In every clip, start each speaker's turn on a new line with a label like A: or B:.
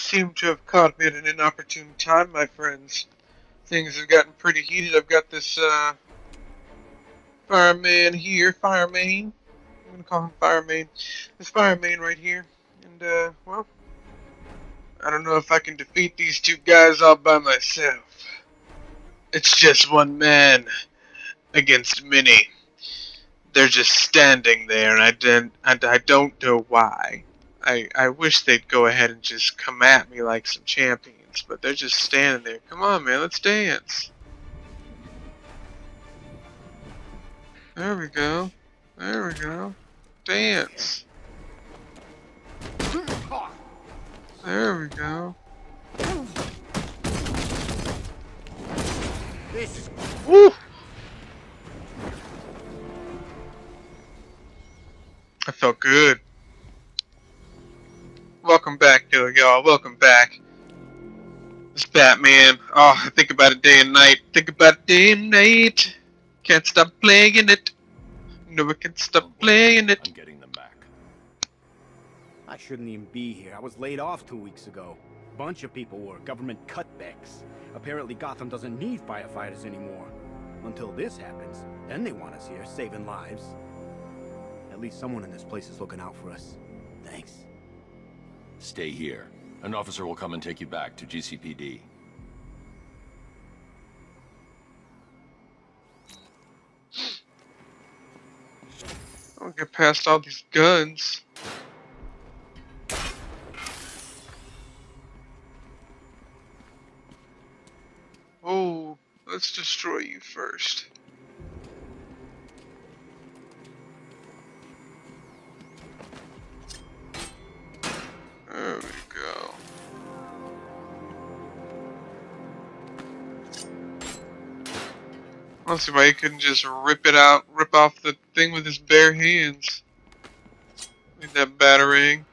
A: Seem to have caught me at an inopportune time, my friends. Things have gotten pretty heated. I've got this, uh, fireman here, fireman. I'm gonna call him fireman. This fireman right here. And, uh, well, I don't know if I can defeat these two guys all by myself. It's just one man against many. They're just standing there, and I, didn't, and I don't know why. I, I wish they'd go ahead and just come at me like some champions, but they're just standing there. Come on, man, let's dance. There we go. There we go. Dance. There we go.
B: This is
A: Woo! I felt good. Welcome back, yo, y'all. Welcome back. It's Batman. Oh, I think about it day and night. Think about it day and night. Can't stop playing it. No, I can't stop playing it.
C: I'm getting them back.
B: I shouldn't even be here. I was laid off two weeks ago. Bunch of people were. Government cutbacks. Apparently Gotham doesn't need firefighters anymore. Until this happens. Then they want us here, saving lives. At least someone in this place is looking out for us. Thanks.
C: Stay here. An officer will come and take you back to GCPD.
A: I'll get past all these guns. Oh, let's destroy you first. There we go. I don't see why he couldn't just rip it out, rip off the thing with his bare hands. Like that battering.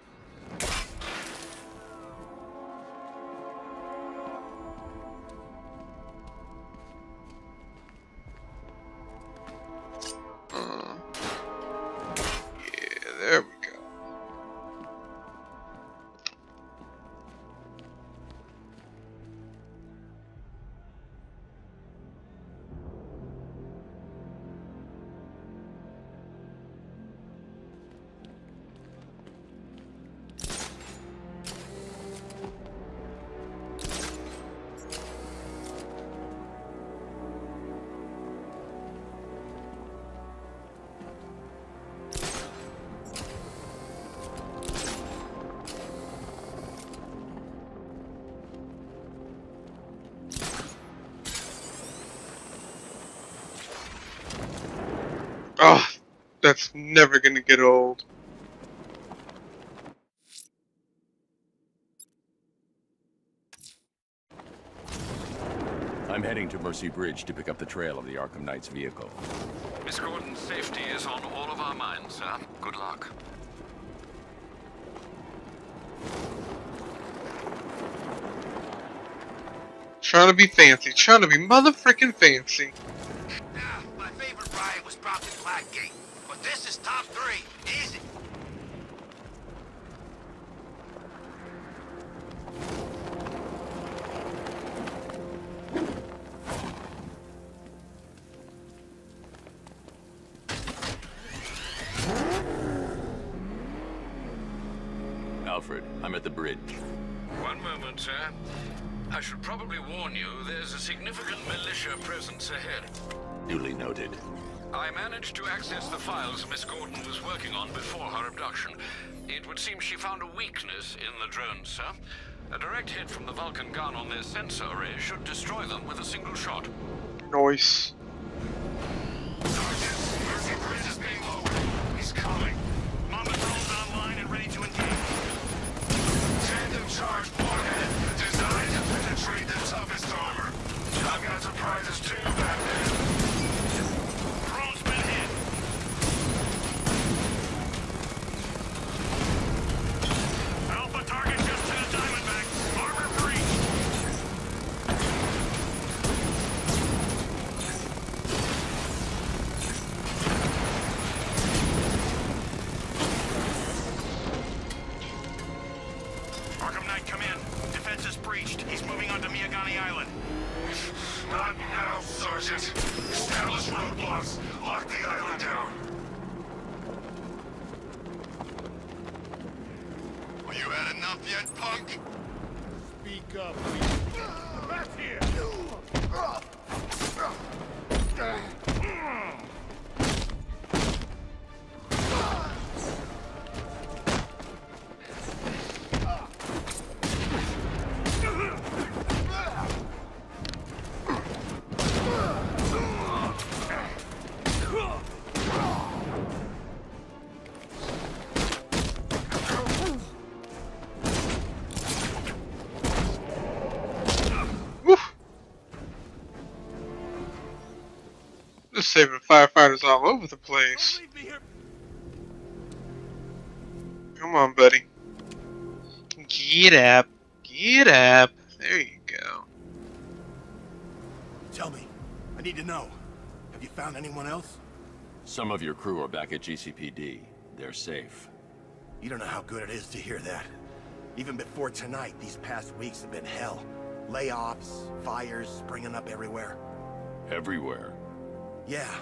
A: Oh, that's never gonna get old.
C: I'm heading to Mercy Bridge to pick up the trail of the Arkham Knight's vehicle.
D: Miss Gordon's safety is on all of our minds, sir. Good luck.
A: Trying to be fancy, trying to be motherfucking fancy.
E: Top three. Easy.
C: Alfred, I'm at the bridge.
D: One moment, sir. I should probably warn you, there's a significant militia presence ahead.
C: Duly noted.
D: I managed to access the files Miss Gordon was working on before her abduction. It would seem she found a weakness in the drones, sir. A direct hit from the Vulcan gun on their sensor array should destroy them with a single shot.
A: Noise.
E: Just
A: saving firefighters all over the place.
F: Leave me here.
A: Come on, buddy. Get up. Get up. There you go.
G: Tell me. I need to know. Have you found anyone else?
C: Some of your crew are back at GCPD. They're safe.
G: You don't know how good it is to hear that. Even before tonight, these past weeks have been hell. Layoffs, fires springing up everywhere.
C: Everywhere.
G: Yeah.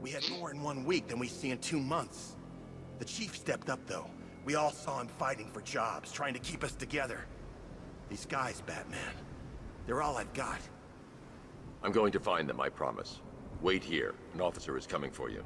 G: We had more in one week than we see in two months. The chief stepped up, though. We all saw him fighting for jobs, trying to keep us together. These guys, Batman, they're all I've got.
C: I'm going to find them, I promise. Wait here. An officer is coming for you.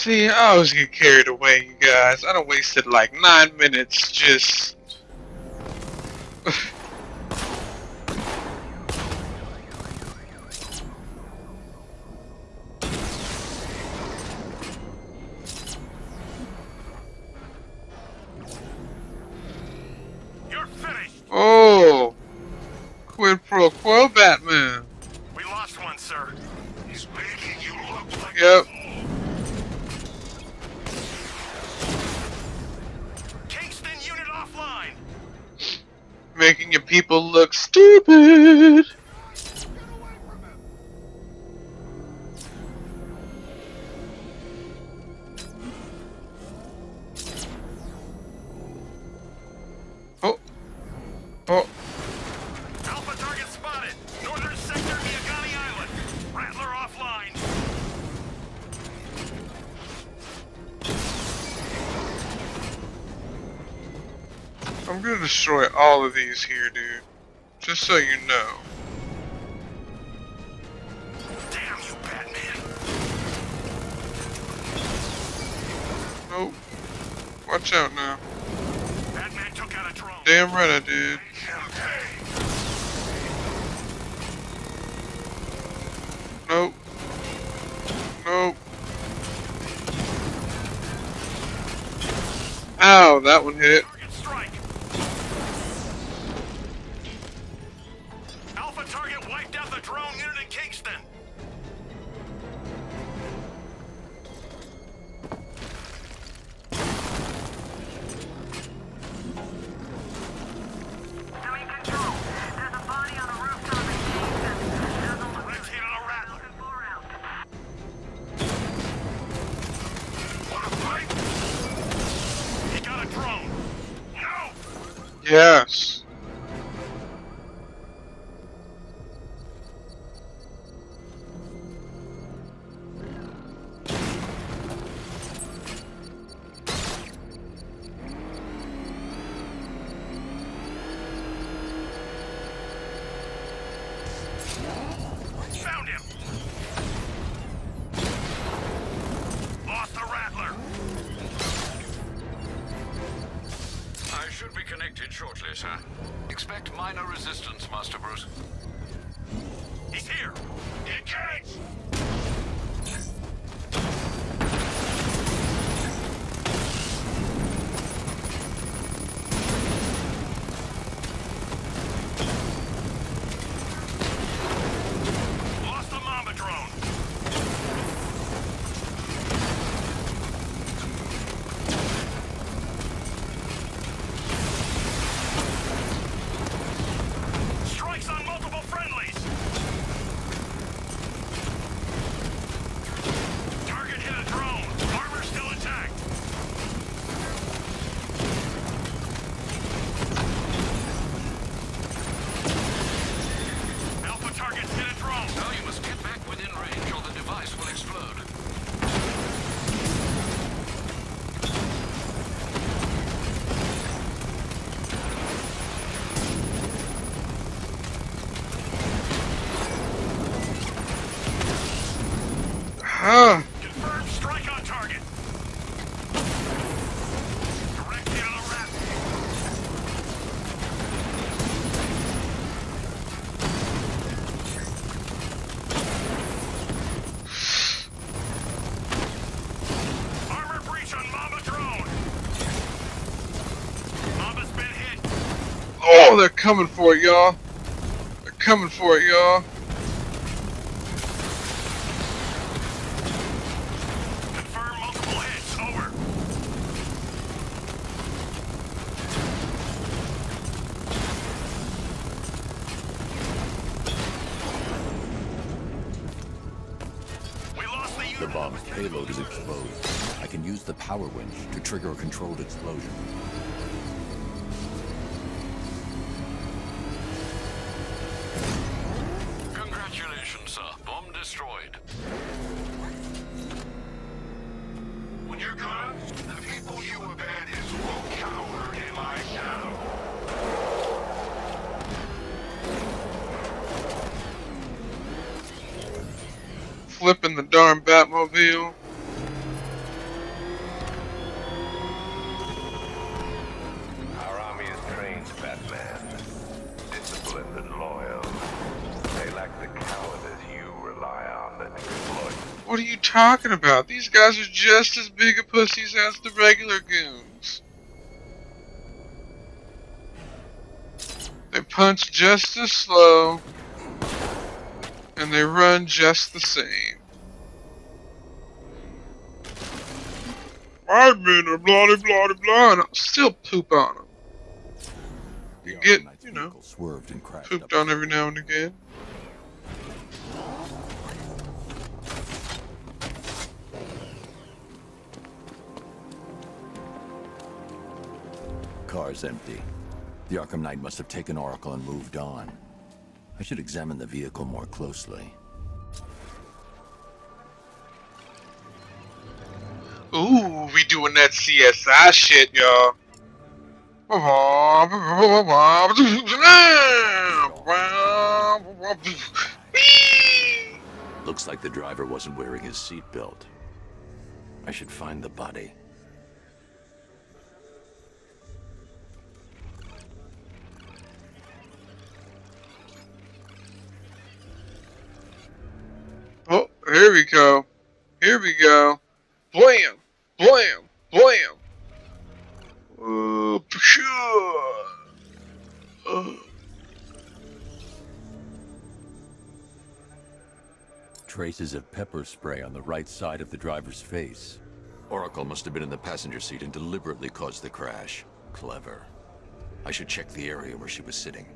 A: See, I always get carried away, you guys. I done wasted like nine minutes just. Of these here, dude. Just so you know.
E: Damn you, Batman!
A: Nope. Watch out now.
E: Batman took out a drone.
A: Damn right I did. Nope. Nope. Ow, that one hit. Yes. Coming for it, y'all. They're coming for it, y'all.
E: The
H: bomb's payload is exposed. I can use the power winch to trigger a controlled explosion.
A: These guys are just as big a pussies as the regular goons. They punch just as slow, and they run just the same. My men are a blah blah blah blah, and I'll still poop on them. You get, you know,
H: swerved and crashed
A: pooped
H: up.
A: on every now and again.
H: Car's empty. The Arkham Knight must have taken Oracle and moved on. I should examine the vehicle more closely.
A: Ooh, we doing that CSI shit, y'all.
H: Looks like the driver wasn't wearing his seatbelt. I should find the body.
A: Here we go. Here we go. Blam! Blam! Blam! Uh, pshaw. Oh.
H: Traces of pepper spray on the right side of the driver's face. Oracle must have been in the passenger seat and deliberately caused the crash. Clever. I should check the area where she was sitting.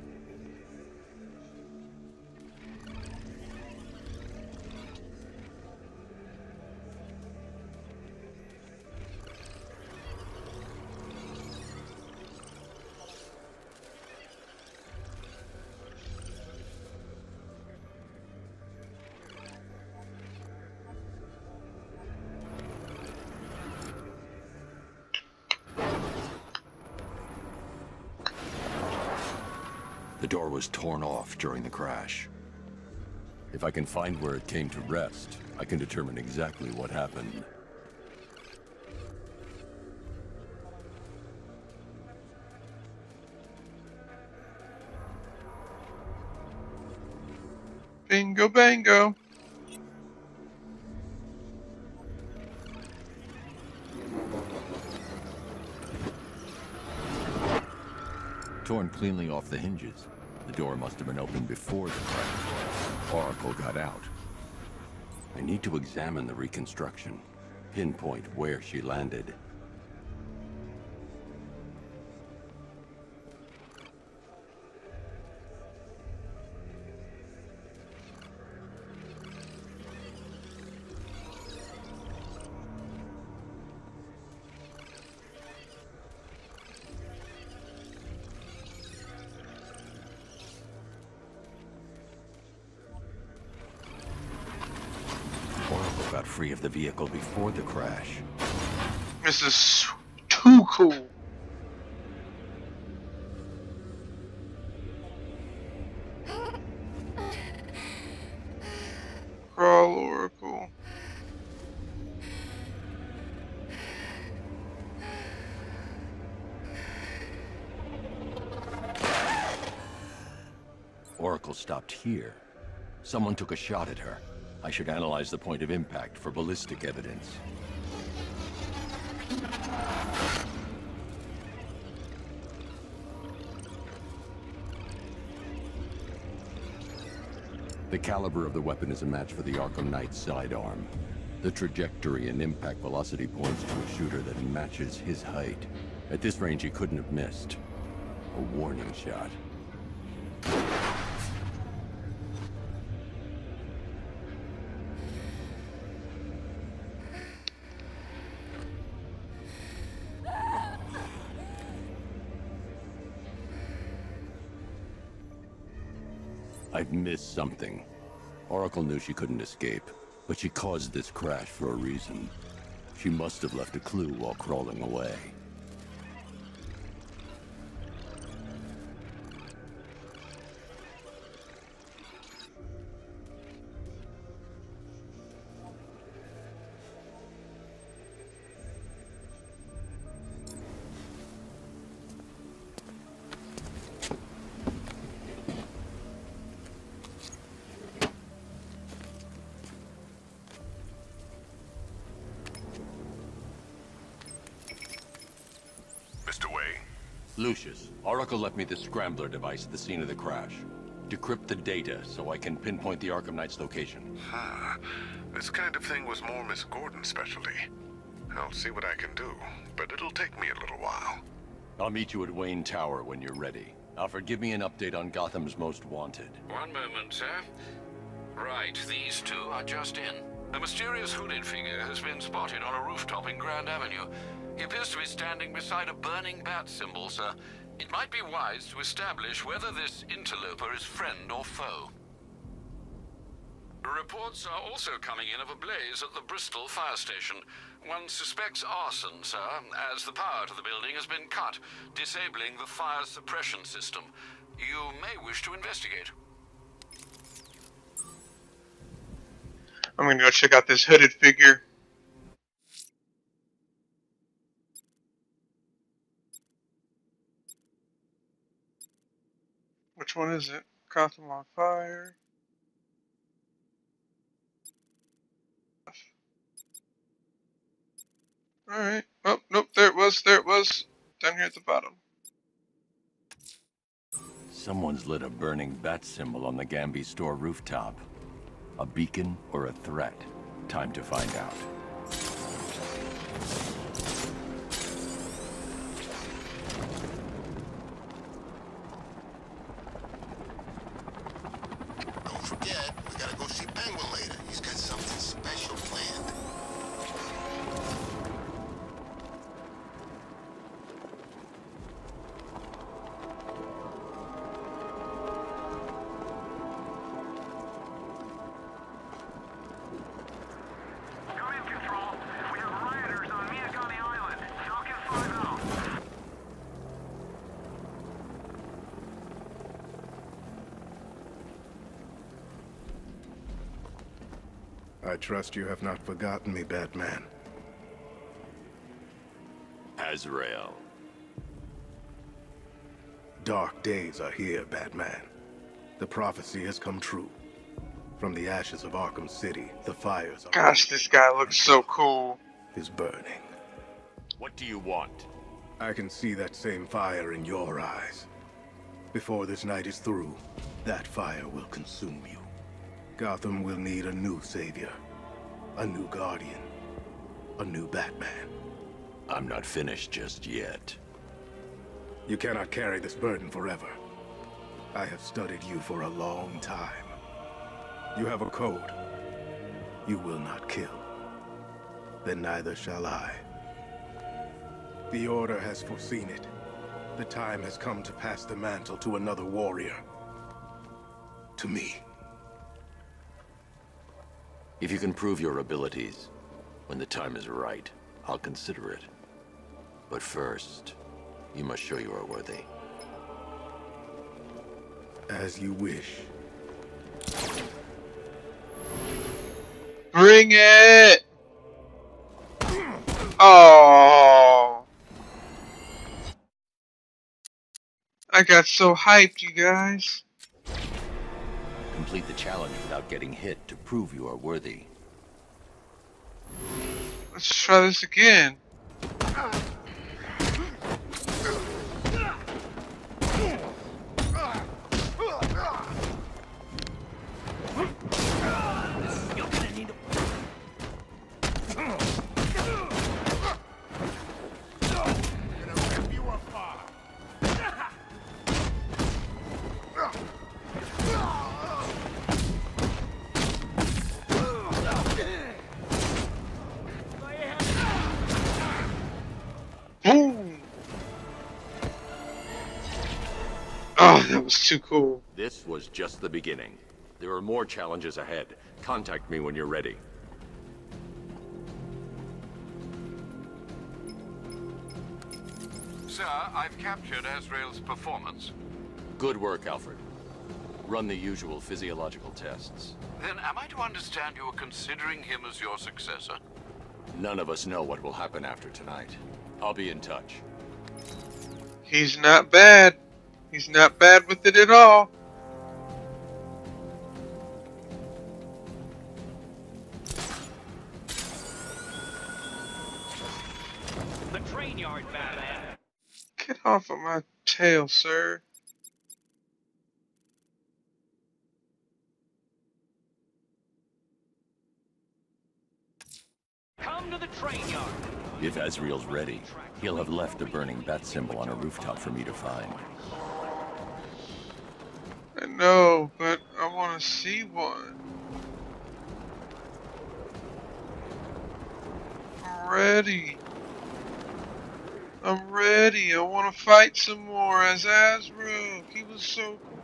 H: The door was torn off during the crash. If I can find where it came to rest, I can determine exactly what happened.
A: Bingo bango.
H: Torn cleanly off the hinges. The door must have been opened before the crash. Oracle got out. I need to examine the reconstruction. Pinpoint where she landed. The vehicle before the crash.
A: This is too cool. Crawl Oracle.
H: Oracle stopped here. Someone took a shot at her. I should analyze the point of impact for ballistic evidence. The caliber of the weapon is a match for the Arkham Knight's sidearm. The trajectory and impact velocity points to a shooter that matches his height. At this range, he couldn't have missed. A warning shot. Missed something. Oracle knew she couldn't escape, but she caused this crash for a reason. She must have left a clue while crawling away. Lucius, Oracle left me the Scrambler device at the scene of the crash. Decrypt the data so I can pinpoint the Arkham Knight's location.
E: huh. This kind of thing was more Miss Gordon's specialty. I'll see what I can do, but it'll take me a little while.
H: I'll meet you at Wayne Tower when you're ready. Alfred, give me an update on Gotham's Most Wanted.
D: One moment, sir. Right, these two are just in. A mysterious hooded figure has been spotted on a rooftop in Grand Avenue. He appears to be standing beside a burning bat symbol, sir. It might be wise to establish whether this interloper is friend or foe. Reports are also coming in of a blaze at the Bristol fire station. One suspects arson, sir, as the power to the building has been cut, disabling the fire suppression system. You may wish to investigate.
A: I'm gonna go check out this hooded figure. Which one is it? Gotham on fire. Alright. Oh, nope, there it was, there it was. Down here at the bottom.
H: Someone's lit a burning bat symbol on the Gambi store rooftop. A beacon or a threat? Time to find out.
I: I trust you have not forgotten me, Batman.
H: Azrael.
I: Dark days are here, Batman. The prophecy has come true. From the ashes of Arkham City, the fires are
A: Gosh, this guy looks so cool.
I: is burning.
H: What do you want?
I: I can see that same fire in your eyes. Before this night is through, that fire will consume you. Gotham will need a new savior, a new guardian, a new Batman.
H: I'm not finished just yet.
I: You cannot carry this burden forever. I have studied you for a long time. You have a code. You will not kill. Then neither shall I. The Order has foreseen it. The time has come to pass the mantle to another warrior. To me.
H: If you can prove your abilities, when the time is right, I'll consider it. But first, you must show you are worthy.
I: As you wish.
A: Bring it! Oh! I got so hyped, you guys.
H: Complete the challenge without getting hit to prove you are worthy.
A: Let's try this again. Was too cool.
H: This was just the beginning. There are more challenges ahead. Contact me when you're ready.
D: Sir, I've captured Azrael's performance.
H: Good work, Alfred. Run the usual physiological tests.
D: Then am I to understand you are considering him as your successor?
H: None of us know what will happen after tonight. I'll be in touch.
A: He's not bad. He's not bad with it at all.
J: The train yard, Batman.
A: Get off of my tail, sir.
J: Come to the train yard.
H: If Azrael's ready, he'll have left a burning bat symbol on a rooftop for me to find.
A: I know, but I want to see one. I'm ready. I'm ready. I want to fight some more as Azrael. He was so cool.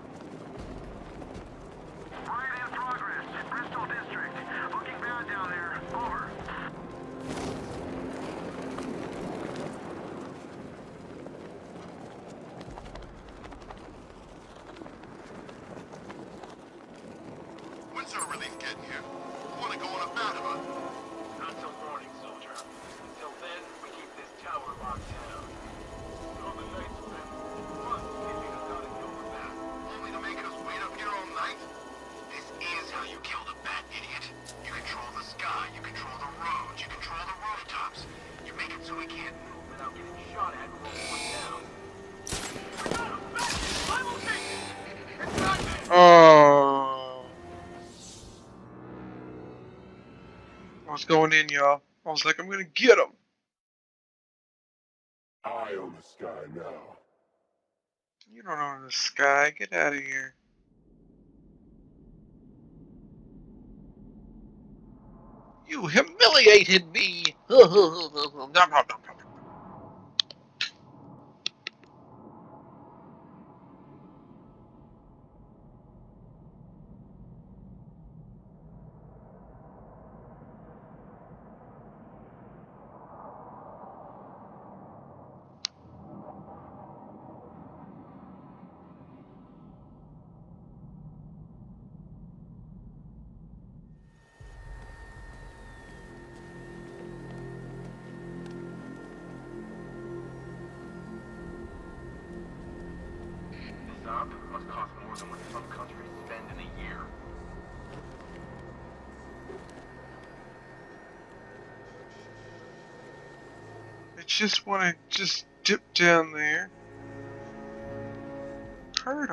A: I was going in, y'all. I was like, I'm gonna get him.
K: I own the sky now.
A: You don't own the sky. Get out of here. You humiliated me. Nom, nom, nom, just want to just dip down there. Hurt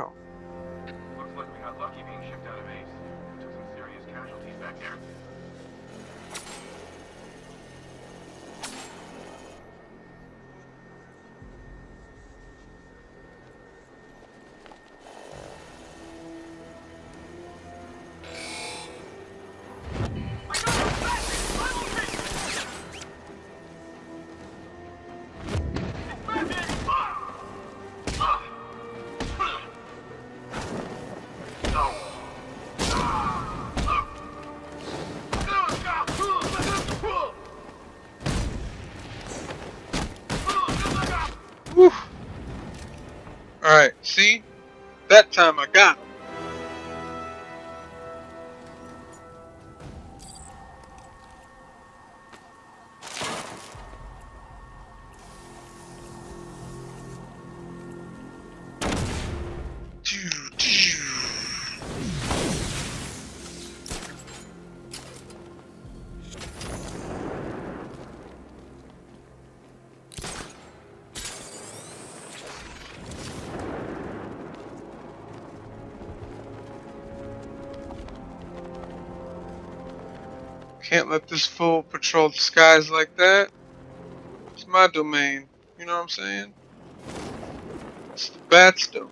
A: see? That time I Can't let this fool patrol the skies like that. It's my domain. You know what I'm saying? It's the bat's domain.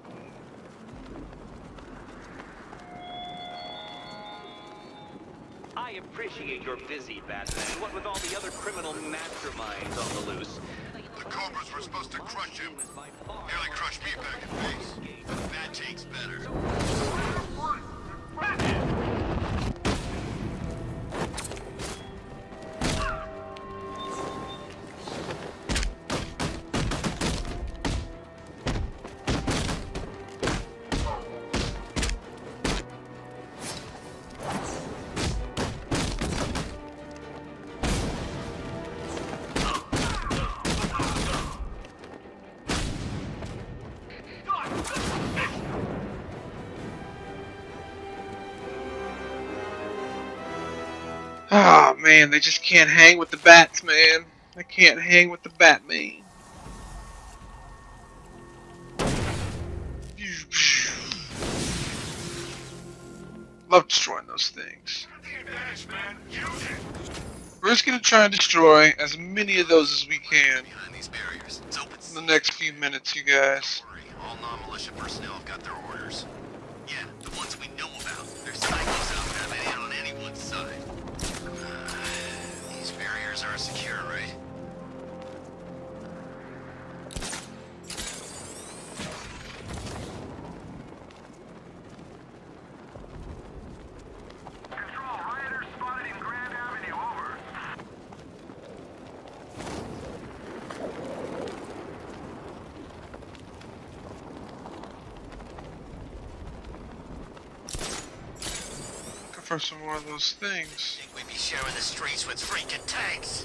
J: I appreciate you're busy, Batman. What with all the other criminal masterminds on the loose.
G: The Cobras were supposed to crush him. Nearly crushed me back in base. But that takes better.
A: Man, they just can't hang with the bats, man. They can't hang with the Batman. Love destroying those things. We're just gonna try and destroy as many of those as we can in the next few minutes, you guys.
G: All non-militia personnel have got their orders. Yeah, the ones we know about. Psychos are secure, right?
L: Control, rioters spotted in Grand Avenue, over.
A: Looking for some more of those things.
G: Be sharing the streets with freaking tanks.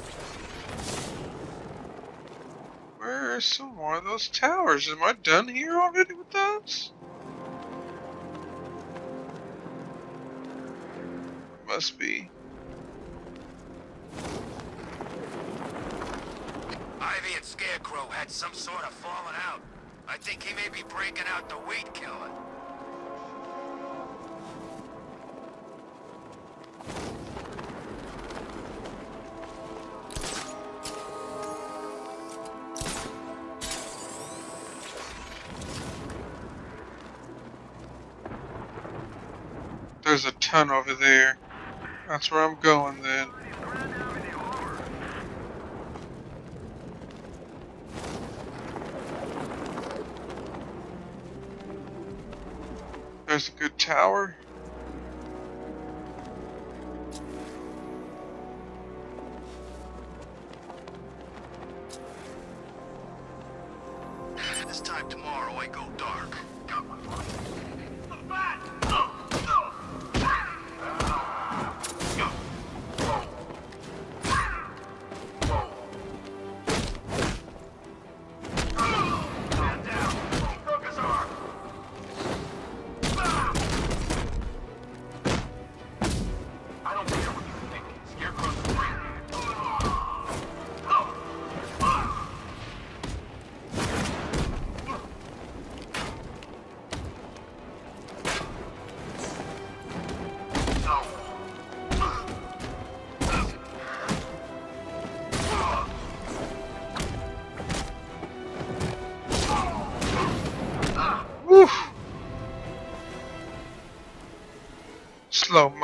A: Where are some more of those towers? Am I done here already with those? Must be.
G: Ivy and Scarecrow had some sort of falling out. I think he may be breaking out the weed killer.
A: Ton over there. That's where I'm going then. There's a good tower.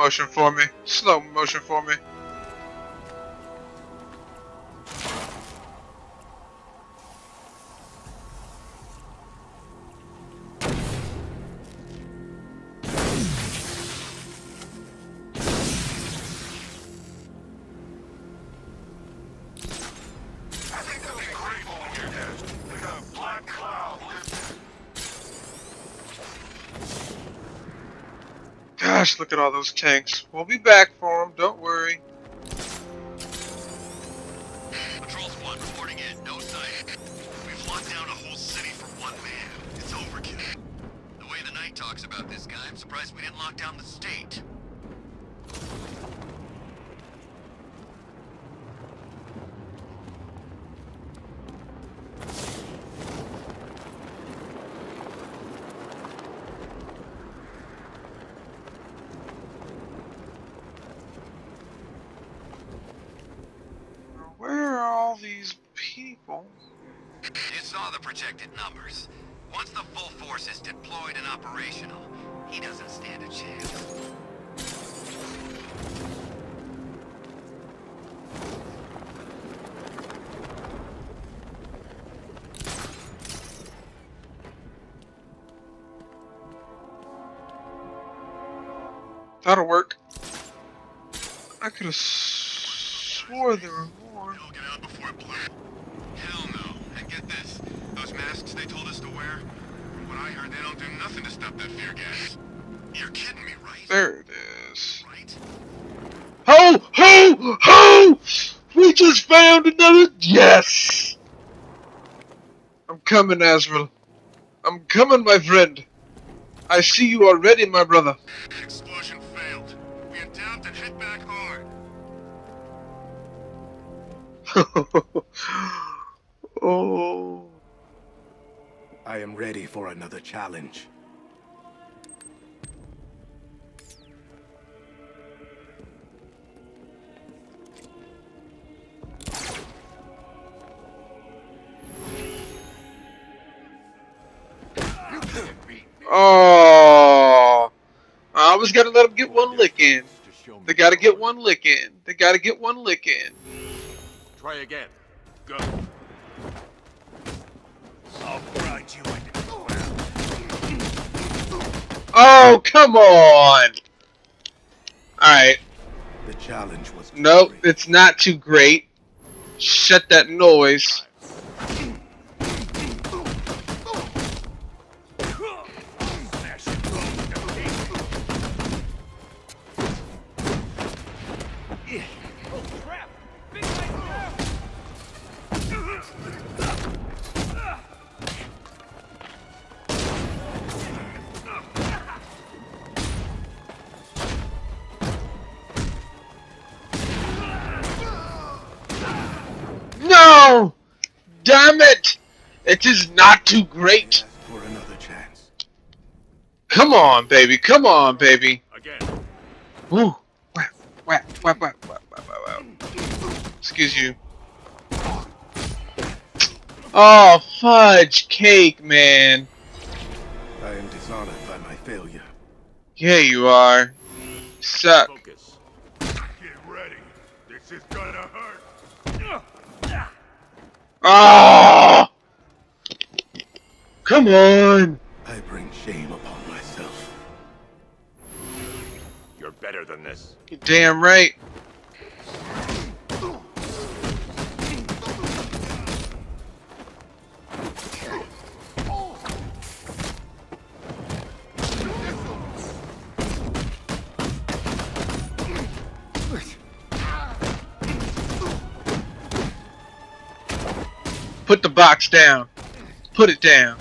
A: Motion for me. Slow motion for me. Look at all those tanks. We'll be back for That'll work. I could have swore there were more.
M: It'll get out before it blew. Hell no. And get this. Those masks they told us to wear? From what I heard, they don't do nothing to stop that fear gas. You're kidding me, right?
A: There it is.
M: Right?
A: Ho! Ho! Ho! We just found another. Yes! I'm coming, Azrael. I'm coming, my friend. I see you already, my brother. oh.
I: I am ready for another challenge.
A: Oh. I was gonna let him get one lick in. They gotta get one lick in. They gotta get one lick in.
C: Try again. Go.
M: I'll grind you into
A: Oh, come on! Alright.
I: The challenge was
A: Nope, it's not too great. Shut that noise. Is not too great.
I: for another chance.
A: Come on, baby. Come on, baby.
C: Again.
A: Woo. Whap, whap, whap, whap, whap, whap, whap, whap. Excuse you. Oh, fudge cake, man.
I: I am dishonored by my failure.
A: Yeah, you are. suck.
C: Focus.
E: Get ready. This is gonna hurt.
A: Oh! Come on!
I: I bring shame upon myself.
C: You're better than this.
A: You're damn right. Put the box down. Put it down.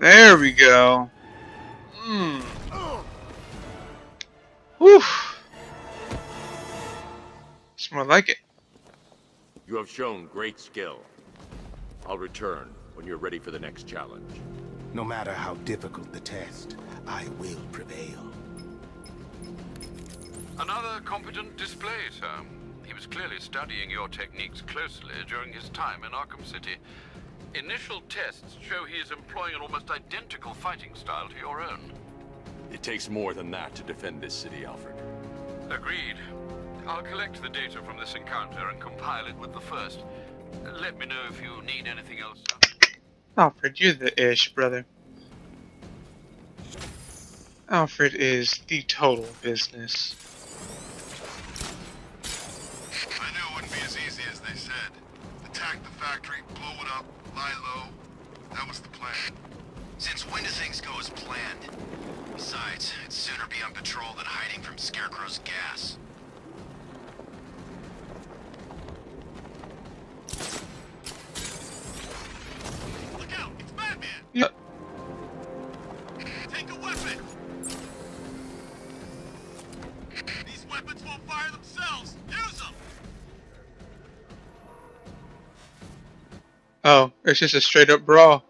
A: There we go. Hmm. Whew. It's more like it.
C: You have shown great skill. I'll return when you're ready for the next challenge.
I: No matter how difficult the test, I will prevail.
D: Another competent display, sir. He was clearly studying your techniques closely during his time in Arkham City. Initial tests show he is employing an almost identical fighting style to your own.
C: It takes more than that to defend this city, Alfred.
D: Agreed. I'll collect the data from this encounter and compile it with the first. Let me know if you need anything else, sir.
A: Alfred, you're the ish, brother. Alfred is the total business.
E: I knew it wouldn't be as easy as they said. Attack the factory, blow it up, lie low. That was the plan.
G: Since when do things go as planned? Besides, I'd sooner be on patrol than hiding from Scarecrow's gas.
E: Look out! It's Batman!
A: Yeah.
E: Take a weapon! These weapons won't fire themselves!
A: Oh, it's just a straight up brawl.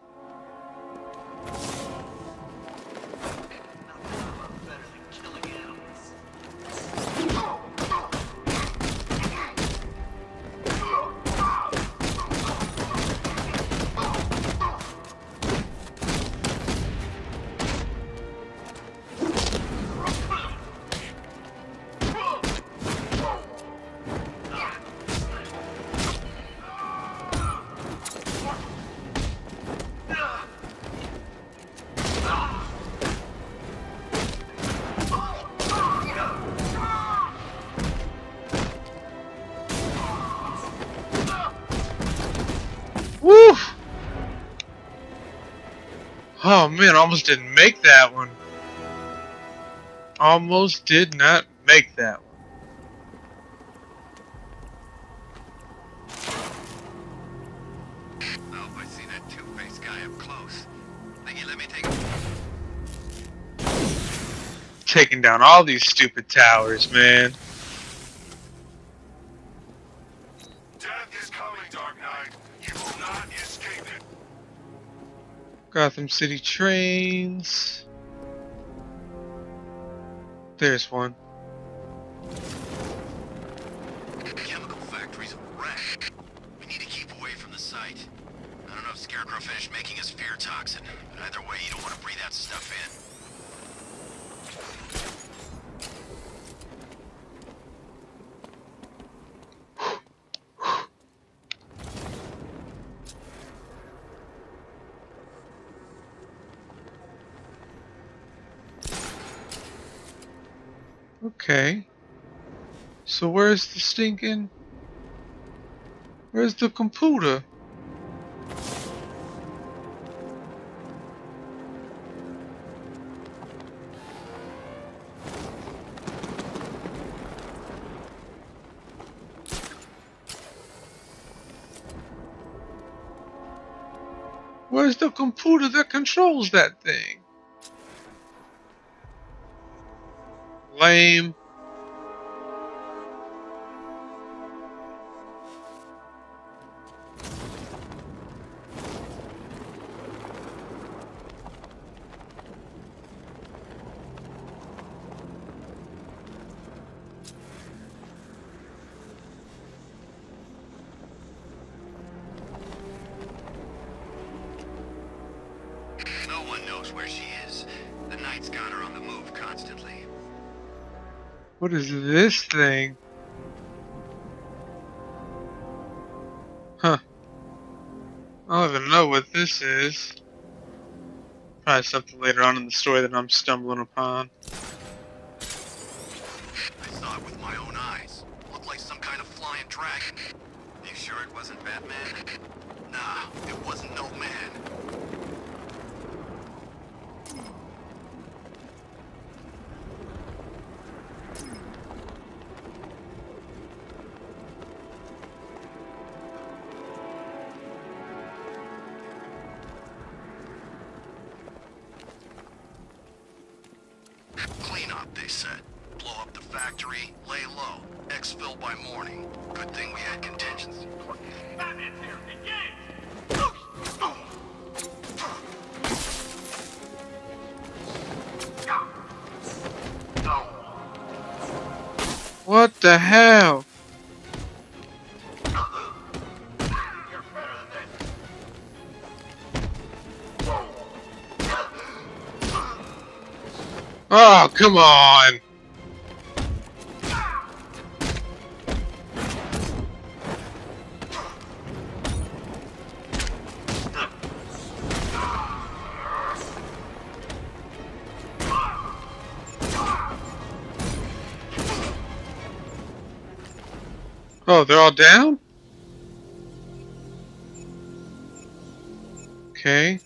A: Almost didn't make that one. Almost did not make that one.
G: Oh, I see that two-faced guy up close. Think you let me take
A: Taking down all these stupid towers, man. Gotham City trains. There's one.
G: chemical factory's a wreck. We need to keep away from the site. I don't know if Scarecrow finished making his fear toxin, but either way, you don't want to breathe that stuff in.
A: Okay. So where's the stinking... Where's the computer? Where's the computer that controls that thing? Lame. What is this thing? Huh. I don't even know what this is. Probably something later on in the story that I'm stumbling upon.
G: I saw it with my own eyes. Looked like some kind of flying dragon. You sure it wasn't Batman? Nah, it wasn't no man. The
A: hell? Oh, come on! Oh, they're all down? Okay.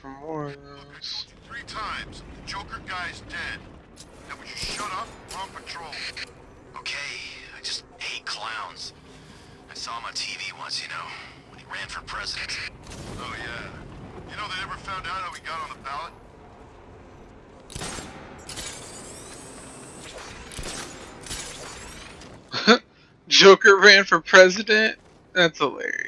A: For more of those.
G: Three times. Joker guy's dead. Now would you shut up? We're on patrol. Okay, I just hate clowns. I saw him on TV once, you know, when he ran for president. Oh yeah. You know they never found out how he got on the ballot?
A: Joker ran for president? That's hilarious.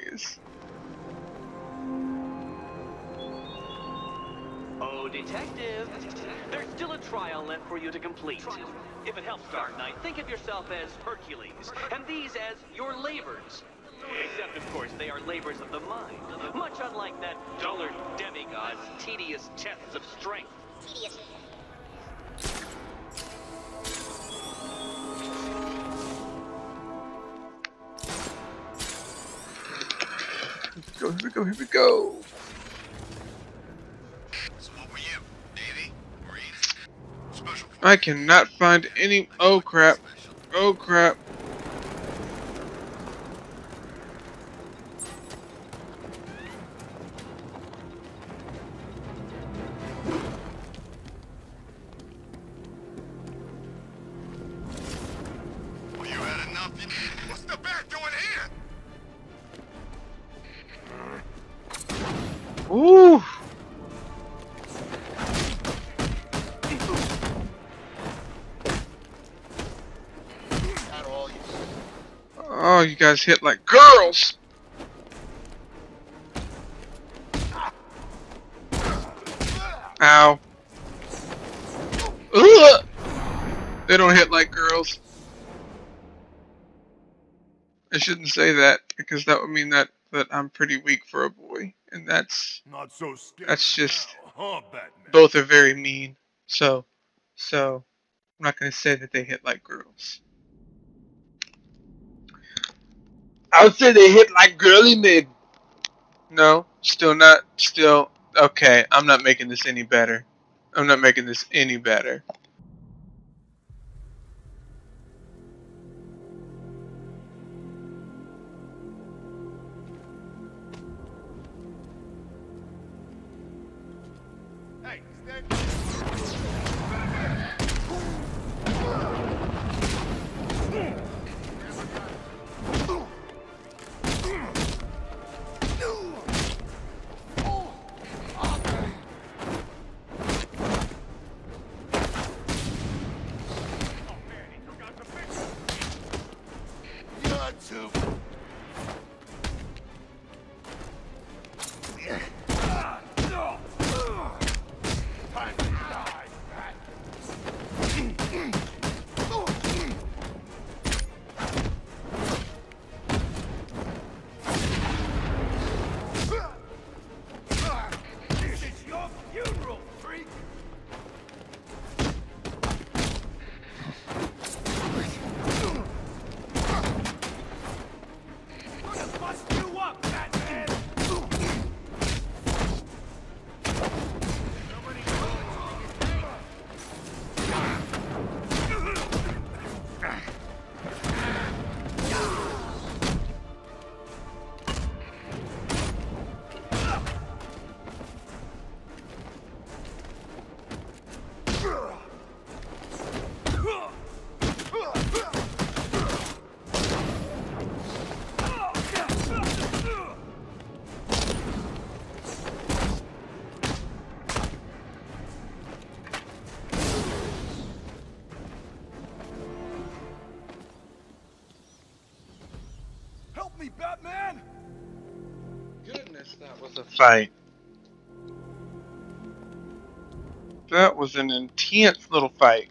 J: Trial for you to complete. If it helps, Dark Knight, think of yourself as Hercules, and these as your labors. Except, of course, they are labors of the mind, much unlike that dullard demigod's tedious tests of strength.
A: Here we go, here we go, here we go.
G: So what were you? Navy? Marine? Special
A: I cannot find any. Oh crap. Oh crap. Hit like girls. Ow. Ugh. They don't hit like girls. I shouldn't say that because that would mean that that I'm pretty weak for a boy, and that's
E: Not so
A: that's just
E: now, huh,
A: both are very mean. So, so I'm not gonna say that they hit like girls. I would say they hit like girly mid. No, still not. Still okay. I'm not making this any better. I'm not making this any better. Goodness, that was a fight. That was an intense little fight.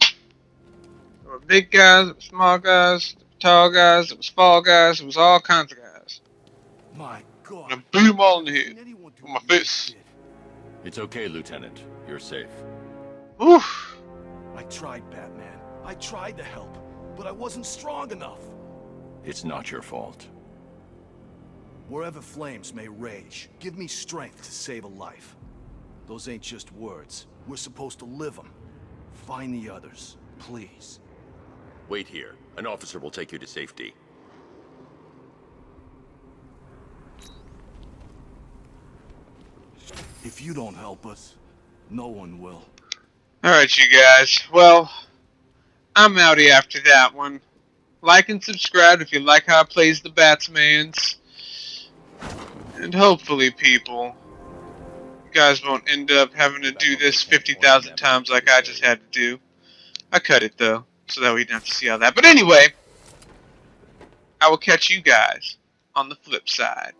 A: There were big guys, there were small guys, there were tall guys, there was small guys, there was all kinds of guys.
M: My God.
A: And I beat them all in the head with my fist.
H: It's okay, Lieutenant. You're safe.
A: Oof.
M: I tried, Batman. I tried to help, but I wasn't strong enough.
H: It's not your fault.
M: Wherever flames may rage, give me strength to save a life. Those ain't just words. We're supposed to live them. Find the others, please.
C: Wait here. An officer will take you to safety.
M: If you don't help us, no one will.
A: Alright, you guys. Well, I'm outie after that one. Like and subscribe if you like how I plays the Batsmans. And hopefully, people, you guys won't end up having to do this 50,000 times like I just had to do. I cut it, though, so that we didn't have to see all that. But anyway, I will catch you guys on the flip side.